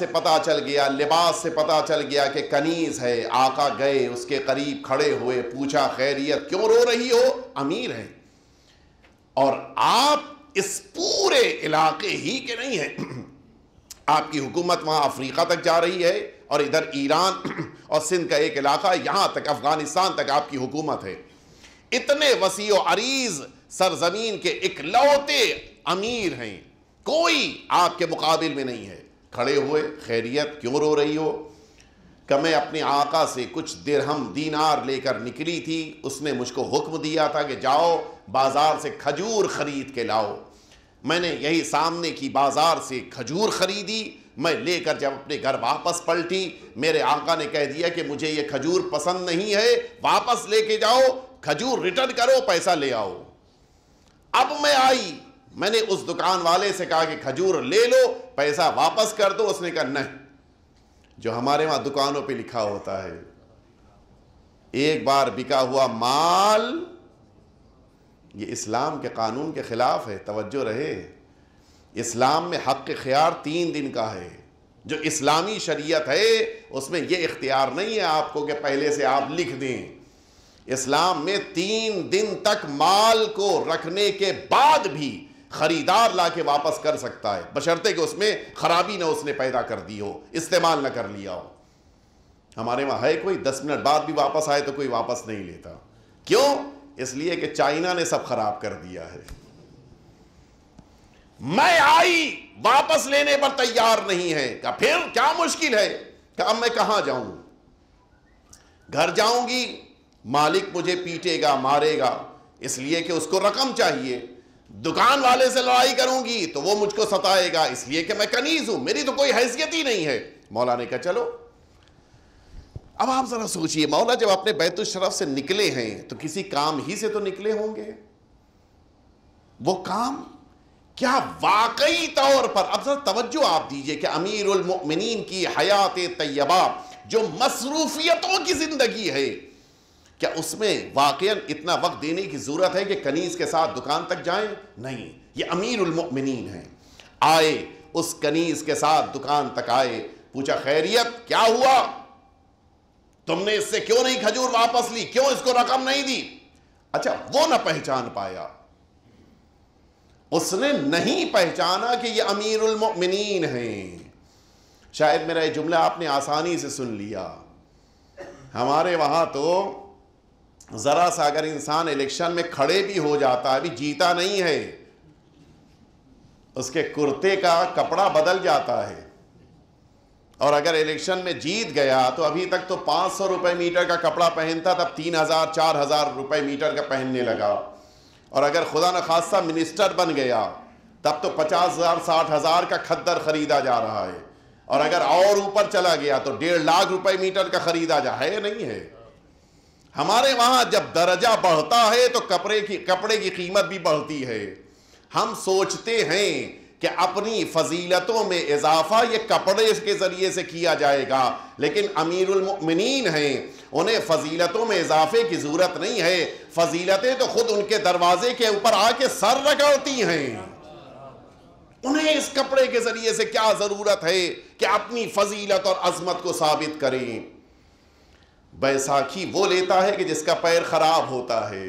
سے پتا چل گیا، لباس سے پتا چل گیا کہ کنیز ہے، آقا گئے، اس کے قریب کھڑے ہوئے، پوچھا، خیریت کیوں رو رہی ہو؟ امیر ہے۔ اور آپ اس پورے علاقے ہی کے نہیں ہیں۔ آپ کی حکومت وہاں افریقہ تک جا رہی ہے اور ادھر ایران اور سندھ کا ایک علاقہ، یہاں تک، افغانستان تک آپ کی حکومت ہے۔ اتنے وسیع و عریض سرزمین کے اکلوتے امیر ہیں۔ کوئی آپ کے مقابل میں نہیں ہے۔ کھڑے ہوئے، خیریت کیوں رو رہی ہو؟ کہ میں اپنے آقا سے کچھ درہم دینار لے کر نکلی تھی، اس نے مجھ کو حکم دیا تھا کہ جاؤ، بازار سے کھجور خرید کے لاؤ۔ میں نے یہی سامنے کی بازار سے کھجور خریدی، میں لے کر جب اپنے گھر واپس پلٹی، میرے آقا نے کہہ دیا کہ مجھے یہ کھجور پسند نہیں ہے، واپس لے کے جاؤ، کھجور ریٹرن کرو، پیسہ لے آؤ۔ اب میں آئی میں نے اس دکان والے سے کہا کہ کھجور لے لو، پیسہ واپس کر دو۔ اس نے کہا، نہیں، جو ہمارے وہاں دکانوں پہ لکھا ہوتا ہے، ایک بار بکا ہوا مال، یہ اسلام کے قانون کے خلاف ہے، توجہ رہے۔ اسلام میں حق خیار تین دن کا ہے۔ جو اسلامی شریعت ہے، اس میں یہ اختیار نہیں ہے آپ کو کہ پہلے سے آپ لکھ دیں۔ اسلام میں تین دن تک مال کو رکھنے کے بعد بھی خریدار لا کے واپس کر سکتا ہے۔ بشرطے کہ اس میں خرابی نہ اس نے پیدا کر دی ہو، استعمال نہ کر لیا ہو۔ ہمارے وہاں ہے کوئی دس منٹ بعد بھی واپس آئے تو کوئی واپس نہیں لیتا۔ کیوں؟ اس لیے کہ چائنا نے سب خراب کر دیا ہے۔ میں آئی، واپس لینے پر تیار نہیں ہے۔ کہ پھر کیا مشکل ہے؟ کہ اب میں کہاں جاؤں؟ گھر جاؤں گی، مالک مجھے پیٹے گا، مارے گا۔ اس لیے کہ اس کو رقم چاہیے۔ دکان والے سے لڑائی کروں گی تو وہ مجھ کو ستائے گا، اس لیے کہ میں کنیز ہوں، میری تو کوئی حیثیت ہی نہیں ہے۔ مولا نے کہا، چلو۔ اب آپ ذرا سوچئے، مولا جب اپنے بیت الشرف سے نکلے ہیں تو کسی کام ہی سے تو نکلے ہوں گے؟ وہ کام کیا واقعی طور پر، اب ذرا توجہ آپ دیجیے کہ امیر المؤمنین کی حیات طیبہ جو مصروفیتوں کی زندگی ہے کیا اس میں واقعا اتنا وقت دینے کی ضرورت ہے کہ کنیز کے ساتھ دکان تک جائیں؟ نہیں، یہ امیر المؤمنین ہیں۔ آئے، اس کنیز کے ساتھ دکان تک آئے۔ پوچھا، خیریت، کیا ہوا؟ تم نے اس سے کیوں نہیں کھجور واپس لی؟ کیوں اس کو رقم نہیں دی؟ اچھا وہ نہ پہچان پایا۔ اس نے نہیں پہچانا کہ یہ امیر المؤمنین ہیں۔ شاید میرا یہ جملہ آپ نے آسانی سے سن لیا۔ ہمارے وہاں تو ذرا سا اگر انسان الیکشن میں کھڑے بھی ہو جاتا ہے، ابھی جیتا نہیں ہے، اس کے کرتے کا کپڑا بدل جاتا ہے۔ اور اگر الیکشن میں جیت گیا تو ابھی تک تو پانچ سو روپے میٹر کا کپڑا پہنتا، تب تین ہزار، چار ہزار روپے میٹر کا پہننے لگا۔ اور اگر خدا نخواستہ منسٹر بن گیا، تب تو پچاس ہزار، ساٹھ ہزار کا کھدر خریدا جا رہا ہے۔ اور اگر اور اوپر چلا گیا تو ڈیڑھ لاکھ روپے میٹر کا خریدا جا، ہے نہیں ہے؟ ہمارے وہاں جب درجہ بڑھتا ہے تو کپڑے کی کپڑے کی قیمت بھی بڑھتی ہے۔ ہم سوچتے ہیں کہ اپنی فضیلتوں میں اضافہ یہ کپڑے کے ذریعے سے کیا جائے گا، لیکن امیر المؤمنین ہیں، انہیں فضیلتوں میں اضافے کی ضرورت نہیں ہے۔ فضیلتیں تو خود ان کے دروازے کے اوپر آ کے سر رگڑتی ہیں۔ انہیں اس کپڑے کے ذریعے سے کیا ضرورت ہے کہ اپنی فضیلت اور عظمت کو ثابت کریں۔ بیساکھی وہ لیتا ہے کہ جس کا پیر خراب ہوتا ہے۔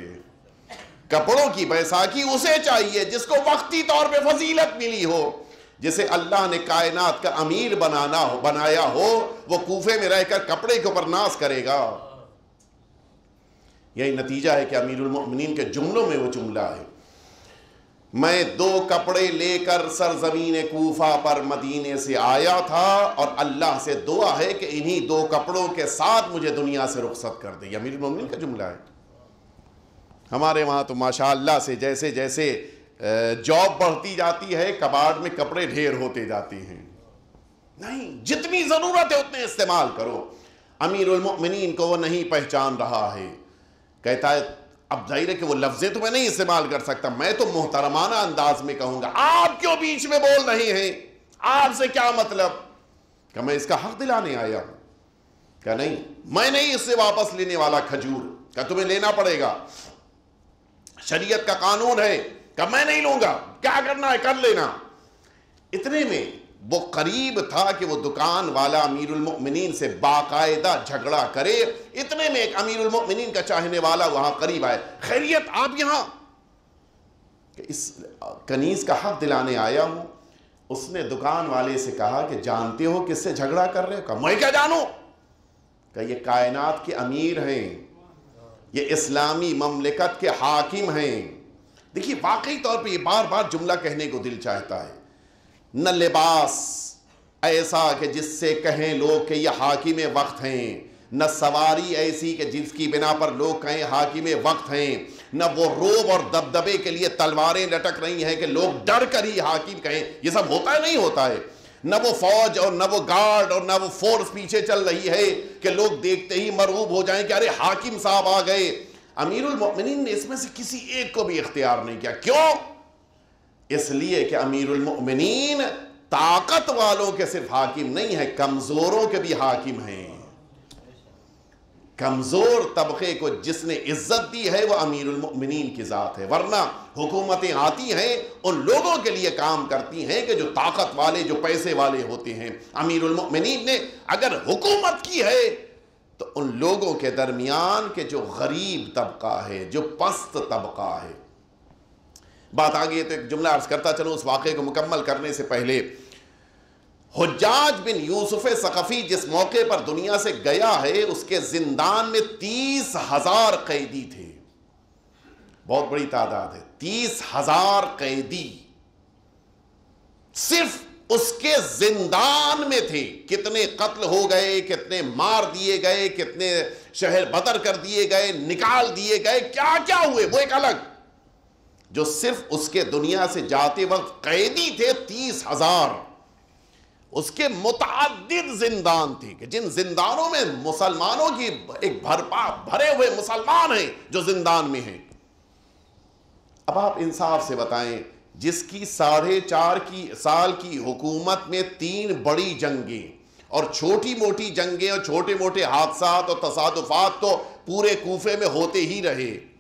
کپڑوں کی بیساکھی اسے چاہیے جس کو وقتی طور پہ فضیلت ملی ہو، جسے اللہ نے کائنات کا امیر بنانا ہو، بنایا ہو، وہ کوفے میں رہ کر کپڑے کے اوپر ناز کرے گا۔ یہی نتیجہ ہے کہ امیر المؤمنین کے جملوں میں وہ جملہ ہے۔ میں دو کپڑے لے کر سرزمین کوفہ پر مدینے سے آیا تھا اور اللہ سے دعا ہے کہ انہی دو کپڑوں کے ساتھ مجھے دنیا سے رخصت کر دے۔ یہ امیر المؤمنین کا جملہ ہے۔ ہمارے وہاں تو ماشاء اللہ سے جیسے جیسے جاب بڑھتی جاتی ہے، کباڑ میں کپڑے ڈھیر ہوتے جاتے ہیں۔ نہیں، جتنی ضرورت ہے اتنے استعمال کرو۔ امیر المؤمنین کو وہ نہیں پہچان رہا ہے۔ کہتا ہے اب ظاہر ہے کہ وہ لفظیں تو میں نہیں استعمال کر سکتا، میں تو محترمانہ انداز میں کہوں گا، آپ کیوں بیچ میں بول رہے ہیں؟ آپ سے کیا مطلب؟ کہ میں اس کا حق دلانے آیا ہوں۔ کہ نہیں، میں نہیں اس سے واپس لینے والا کھجور، کہ تمہیں لینا پڑے گا۔ شریعت کا قانون ہے کہ میں نہیں لوں گا، کیا کرنا ہے؟ کر لینا۔ اتنے میں وہ قریب تھا کہ وہ دکان والا امیر المؤمنین سے باقاعدہ جھگڑا کرے۔ اتنے میں ایک امیر المؤمنین کا چاہنے والا وہاں قریب آئے۔ خیریت، آپ یہاں۔ کہ اس کنیز کا حق دلانے آیا ہوں۔ اس نے دکان والے سے کہا کہ جانتے ہو کس سے جھگڑا کر رہے ہو؟ میں کیا جانوں؟ کہ یہ کائنات کے امیر ہیں۔ یہ اسلامی مملکت کے حاکم ہیں۔ دیکھیے، واقعی طور پہ یہ بار بار جملہ کہنے کو دل چاہتا ہے۔ نہ لباس ایسا کہ جس سے کہیں لوگ کہ یہ حاکم وقت ہیں، نہ سواری ایسی کہ جس کی بنا پر لوگ کہیں حاکم وقت ہیں، نہ وہ روب اور دبدبے کے لیے تلواریں لٹک رہی ہیں کہ لوگ ڈر کر ہی حاکم کہیں۔ یہ سب ہوتا ہے، نہیں ہوتا ہے۔ نہ وہ فوج اور نہ وہ گارڈ اور نہ وہ فورس پیچھے چل رہی ہے کہ لوگ دیکھتے ہی مرغوب ہو جائیں کہ ارے حاکم صاحب آ گئے۔ امیر المؤمنین نے اس میں سے کسی ایک کو بھی اختیار نہیں کیا۔ کیوں؟ اس لیے کہ امیر المؤمنین طاقت والوں کے صرف حاکم نہیں ہے کمزوروں کے بھی حاکم ہیں۔ کمزور طبقے کو جس نے عزت دی ہے، وہ امیر المؤمنین کی ذات ہے۔ ورنہ حکومتیں آتی ہیں، ان لوگوں کے لیے کام کرتی ہیں کہ جو طاقت والے، جو پیسے والے ہوتے ہیں۔ امیر المؤمنین نے اگر حکومت کی ہے، تو ان لوگوں کے درمیان کے جو غریب طبقہ ہے، جو پست طبقہ ہے بات آگے تو ایک جملہ عرض کرتا چلو اس واقعے کو مکمل کرنے سے پہلے۔ حجاج بن یوسف سقفی جس موقع پر دنیا سے گیا ہے، اس کے زندان میں تیس ہزار قیدی تھے۔ بہت بڑی تعداد ہے۔ تیس ہزار قیدی۔ صرف اس کے زندان میں تھے۔ کتنے قتل ہو گئے، کتنے مار دیے گئے، کتنے شہر بدر کر دیے گئے، نکال دیے گئے، کیا کیا ہوئے؟ وہ ایک الگ۔ جو صرف اس کے دنیا سے جاتے وقت قیدی تھے تیس ہزار۔ اس کے متعدد زندان تھے کہ جن زندانوں میں مسلمانوں کی ایک بھرپا بھرے ہوئے مسلمان ہیں جو زندان میں ہیں۔ اب آپ انصاف سے بتائیں، جس کی ساڑھے چار کی سال کی حکومت میں تین بڑی جنگیں اور چھوٹی موٹی جنگیں اور چھوٹے موٹے حادثات اور تصادفات تو پورے کوفے میں ہوتے ہی رہے۔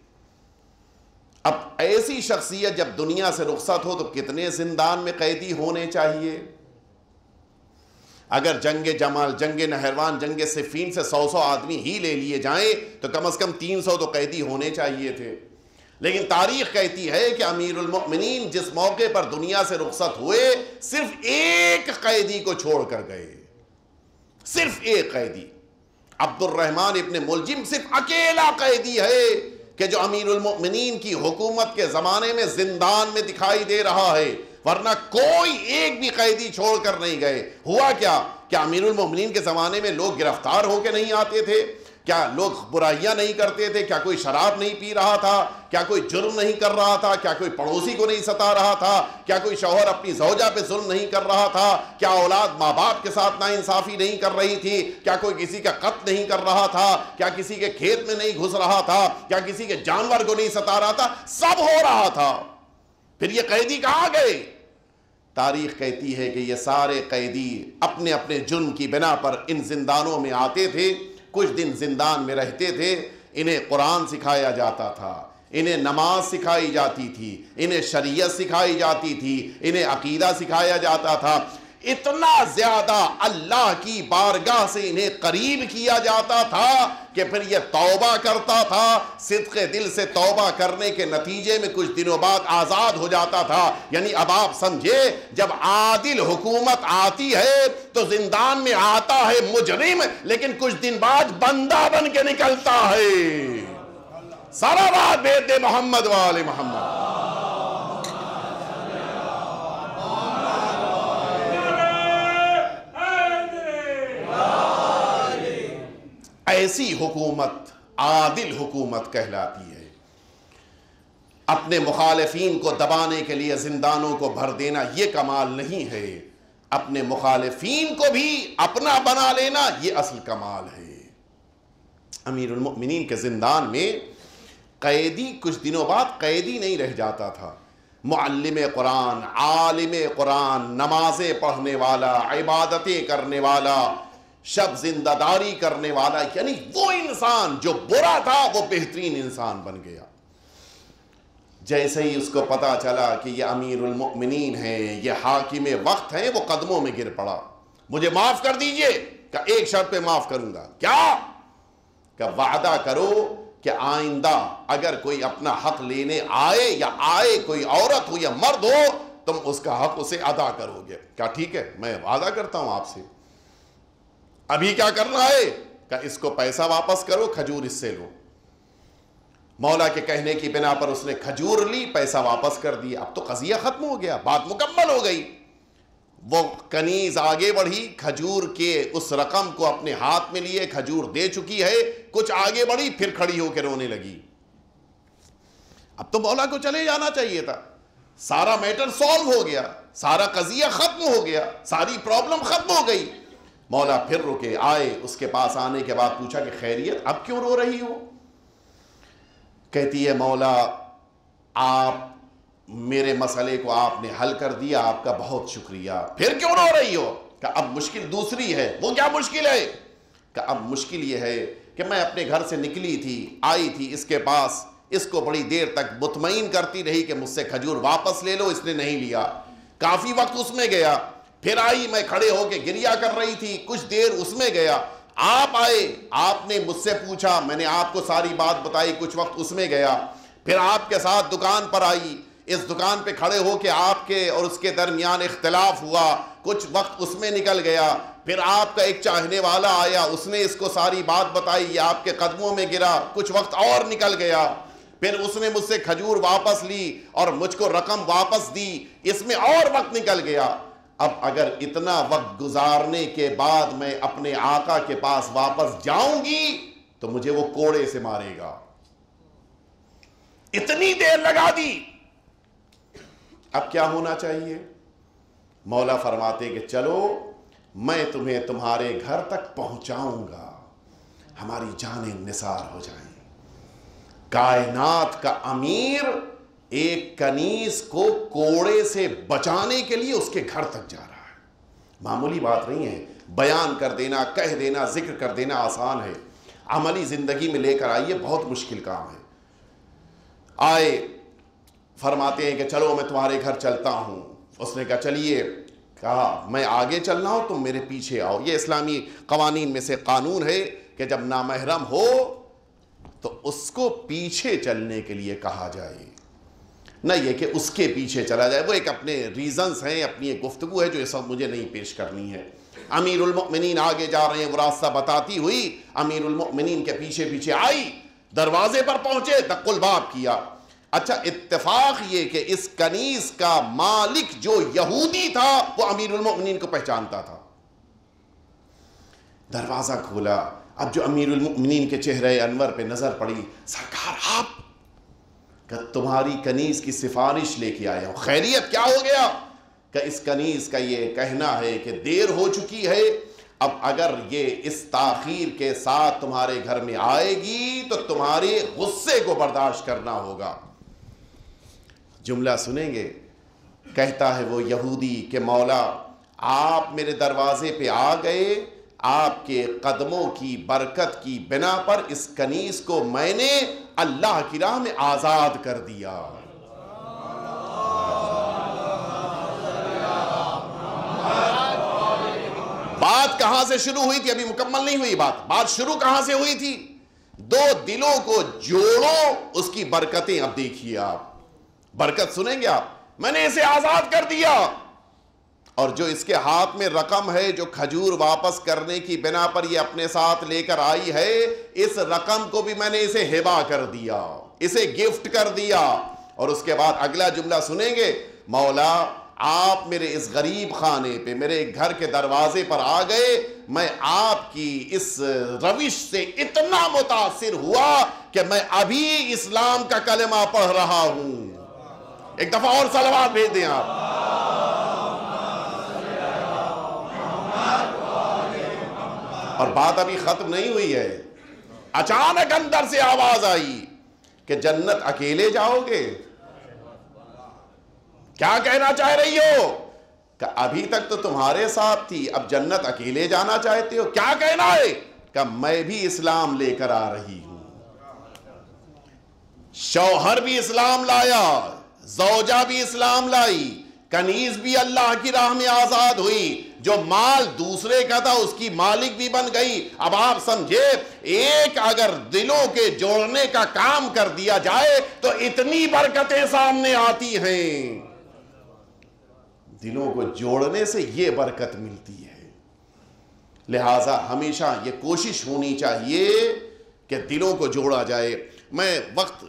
اب ایسی شخصیت جب دنیا سے رخصت ہو تو کتنے زندان میں قیدی ہونے چاہیے؟ اگر جنگ جمال، جنگ نہروان، جنگ صفین سے سو سو آدمی ہی لے لیے جائیں تو کم از کم تین سو تو قیدی ہونے چاہیے تھے۔ لیکن تاریخ کہتی ہے کہ امیر المؤمنین جس موقع پر دنیا سے رخصت ہوئے، صرف ایک قیدی کو چھوڑ کر گئے۔ صرف ایک قیدی۔ عبد الرحمن ابن ملجم صرف اکیلا قیدی ہے۔ کہ جو امیر المؤمنین کی حکومت کے زمانے میں زندان میں دکھائی دے رہا ہے، ورنہ کوئی ایک بھی قیدی چھوڑ کر نہیں گئے۔ ہوا کیا کہ امیر المؤمنین کے زمانے میں لوگ گرفتار ہو کے نہیں آتے تھے؟ کیا لوگ برائیاں نہیں کرتے تھے؟ کیا کوئی شراب نہیں پی رہا تھا؟ کیا کوئی جرم نہیں کر رہا تھا؟ کیا کوئی پڑوسی کو نہیں ستا رہا تھا؟ کیا کوئی شوہر اپنی زوجہ پہ ظلم نہیں کر رہا تھا؟ کیا اولاد ماں باپ کے ساتھ نا انصافی نہیں کر رہی تھی؟ کیا کوئی کسی کا قتل نہیں کر رہا تھا؟ کیا کسی کے کھیت میں نہیں گھس رہا تھا؟ کیا کسی کے جانور کو نہیں ستا رہا تھا؟ سب ہو رہا تھا۔ پھر یہ قیدی کہاں گئے؟ تاریخ کہتی ہے کہ یہ سارے قیدی اپنے اپنے جرم کی بنا پر ان زندانوں میں آتے تھے۔ کچھ دن زندان میں رہتے تھے، انہیں قرآن سکھایا جاتا تھا، انہیں نماز سکھائی جاتی تھی، انہیں شریعت سکھائی جاتی تھی، انہیں عقیدہ سکھایا جاتا تھا۔ اتنا زیادہ اللہ کی بارگاہ سے انہیں قریب کیا جاتا تھا کہ پھر یہ توبہ کرتا تھا۔ صدق دل سے توبہ کرنے کے نتیجے میں کچھ دنوں بعد آزاد ہو جاتا تھا۔ یعنی اب آپ سمجھے جب عادل حکومت آتی ہے تو زندان میں آتا ہے مجرم، لیکن کچھ دن بعد بندہ بن کے نکلتا ہے۔ سارا بات بیت محمد والے محمد۔ ایسی حکومت، عادل حکومت کہلاتی ہے۔ اپنے مخالفین کو دبانے کے لیے زندانوں کو بھر دینا یہ کمال نہیں ہے۔ اپنے مخالفین کو بھی اپنا بنا لینا یہ اصل کمال ہے۔ امیر المؤمنین کے زندان میں قیدی کچھ دنوں بعد قیدی نہیں رہ جاتا تھا۔ معلم قرآن، عالم قرآن، نمازیں پڑھنے والا، عبادتیں کرنے والا شب زندہ داری کرنے والا یعنی وہ انسان جو برا تھا، وہ بہترین انسان بن گیا۔ جیسے ہی اس کو پتا چلا کہ یہ امیر المؤمنین ہیں، یہ حاکم وقت ہیں، وہ قدموں میں گر پڑا۔ مجھے معاف کر دیجیے، کہ ایک شرط پہ معاف کروں گا۔ کیا؟ کہ وعدہ کرو کہ آئندہ اگر کوئی اپنا حق لینے آئے یا آئے کوئی عورت ہو یا مرد ہو، تم اس کا حق اسے ادا کرو گے۔ کیا ٹھیک ہے؟ میں وعدہ کرتا ہوں آپ سے۔ ابھی کیا کرنا ہے؟ کہ اس کو پیسہ واپس کرو، کھجور اس سے لو۔ مولا کے کہنے کی بنا پر اس نے کھجور لی، پیسہ واپس کر دیا۔ اب تو قضیہ ختم ہو گیا، بات مکمل ہو گئی۔ وہ کنیز آگے بڑھی، کھجور کے اس رقم کو اپنے ہاتھ میں لیے، کھجور دے چکی ہے، کچھ آگے بڑھی، پھر کھڑی ہو کے رونے لگی۔ اب تو مولا کو چلے جانا چاہیے تھا۔ سارا میٹر سالو ہو گیا، سارا قضیہ ختم ہو گیا، ساری پرابلم ختم ہو گئی۔ مولا پھر رکے، آئے، اس کے پاس آنے کے بعد پوچھا کہ خیریت، اب کیوں رو رہی ہو؟ کہتی ہے مولا، آپ میرے مسئلے کو آپ نے حل کر دیا، آپ کا بہت شکریہ۔ پھر کیوں رو رہی ہو؟ کہ اب مشکل دوسری ہے۔ وہ کیا مشکل ہے؟ کہ اب مشکل یہ ہے کہ میں اپنے گھر سے نکلی تھی، آئی تھی اس کے پاس۔ اس کو بڑی دیر تک مطمئن کرتی رہی کہ مجھ سے کھجور واپس لے لو، اس نے نہیں لیا۔ کافی وقت اس میں گیا۔ پھر آئی میں کھڑے ہو کے گریا کر رہی تھی، کچھ دیر اس میں گیا۔ آپ آئے، آپ نے مجھ سے پوچھا، میں نے آپ کو ساری بات بتائی، کچھ وقت اس میں گیا۔ پھر آپ کے ساتھ دکان پر آئی۔ اس دکان پہ کھڑے ہو کے آپ کے اور اس کے درمیان اختلاف ہوا۔ کچھ وقت اس میں نکل گیا۔ پھر آپ کا ایک چاہنے والا آیا۔ اس نے اس کو ساری بات بتائی، یہ آپ کے قدموں میں گرا۔ کچھ وقت اور نکل گیا۔ پھر اس نے مجھ سے کھجور واپس لی اور مجھ کو رقم واپس دی۔ اس میں اور وقت نکل گیا۔ اب اگر اتنا وقت گزارنے کے بعد میں اپنے آقا کے پاس واپس جاؤں گی تو مجھے وہ کوڑے سے مارے گا۔ اتنی دیر لگا دی۔ اب کیا ہونا چاہیے؟ مولا فرماتے کہ چلو، میں تمہیں تمہارے گھر تک پہنچاؤں گا۔ ہماری جانیں نثار ہو جائیں۔ کائنات کا امیر ایک کنیز کو کوڑے سے بچانے کے لیے اس کے گھر تک جا رہا ہے۔ معمولی بات نہیں ہے۔ بیان کر دینا، کہہ دینا، ذکر کر دینا آسان ہے۔ عملی زندگی میں لے کر آئیے بہت مشکل کام ہے۔ آئے، فرماتے ہیں کہ چلو میں تمہارے گھر چلتا ہوں۔ اس نے کہا، چلیے۔ کہا، میں آگے چلنا ہوں، تم میرے پیچھے آؤ۔ یہ اسلامی قوانین میں سے قانون ہے کہ جب نامحرم ہو تو اس کو پیچھے چلنے کے لیے کہا جائے۔ نہ یہ کہ اس کے پیچھے چلا جائے۔ وہ ایک اپنے ریزنز ہیں، اپنی ایک گفتگو ہے جو یہ سب مجھے نہیں پیش کرنی ہے۔ امیر المؤمنین آگے جا رہے ہیں، وہ راستہ بتاتی ہوئی امیر المؤمنین کے پیچھے پیچھے آئی، دروازے پر پہنچے تقل باب کیا۔ اچھا اتفاق یہ کہ اس کنیز کا مالک جو یہودی تھا، وہ امیر المؤمنین کو پہچانتا تھا۔ دروازہ کھولا۔ اب جو امیر المؤمنین کے چہرے انور پہ نظر پڑی، سرکار، آپ کہ تمہاری کنیز کی سفارش لے کے آیا ہوں خیریت کیا ہو گیا؟ کہ اس کنیز کا یہ کہنا ہے کہ دیر ہو چکی ہے۔ اب اگر یہ اس تاخیر کے ساتھ تمہارے گھر میں آئے گی تو تمہارے غصے کو برداشت کرنا ہوگا۔ جملہ سنیں گے۔ کہتا ہے وہ یہودی کہ مولا، آپ میرے دروازے پہ آ گئے آپ کے قدموں کی برکت کی بنا پر اس کنیز کو میں نے اللہ کی راہ میں آزاد کر دیا۔ بات کہاں سے شروع ہوئی تھی؟ ابھی مکمل نہیں ہوئی بات۔ بات شروع کہاں سے ہوئی تھی؟ دو دلوں کو جوڑو، اس کی برکتیں اب دیکھیے آپ۔ برکت سنیں گے آپ؟ میں نے اسے آزاد کر دیا۔ اور جو اس کے ہاتھ میں رقم ہے جو کھجور واپس کرنے کی بنا پر یہ اپنے ساتھ لے کر آئی ہے، اس رقم کو بھی میں نے اسے ہبا کر دیا، اسے گفٹ کر دیا۔ اور اس کے بعد اگلا جملہ سنیں گے، مولا، آپ میرے اس غریب خانے پہ، میرے گھر کے دروازے پر آ گئے، میں آپ کی اس روش سے اتنا متاثر ہوا کہ میں ابھی اسلام کا کلمہ پڑھ رہا ہوں۔ ایک دفعہ اور سلوات بھیج دیں آپ۔ اور بات ابھی ختم نہیں ہوئی ہے۔ اچانک اندر سے آواز آئی کہ جنت اکیلے جاؤ گے۔ کیا کہنا چاہ رہی ہو؟ کہ ابھی تک تو تمہارے ساتھ تھی، اب جنت اکیلے جانا چاہتے ہو۔ کیا کہنا ہے؟ کہ میں بھی اسلام لے کر آ رہی ہوں۔ شوہر بھی اسلام لایا، زوجہ بھی اسلام لائی کنیز بھی اللہ کی راہ میں آزاد ہوئی، جو مال دوسرے کا تھا، اس کی مالک بھی بن گئی۔ اب آپ سمجھے، ایک اگر دلوں کے جوڑنے کا کام کر دیا جائے، تو اتنی برکتیں سامنے آتی ہیں۔ دلوں کو جوڑنے سے یہ برکت ملتی ہے۔ لہٰذا ہمیشہ یہ کوشش ہونی چاہیے کہ دلوں کو جوڑا جائے۔ میں وقت